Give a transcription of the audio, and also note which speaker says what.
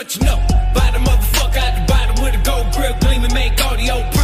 Speaker 1: what you know. Buy the motherfucker out the bottom with a gold grill gleaming, make audio.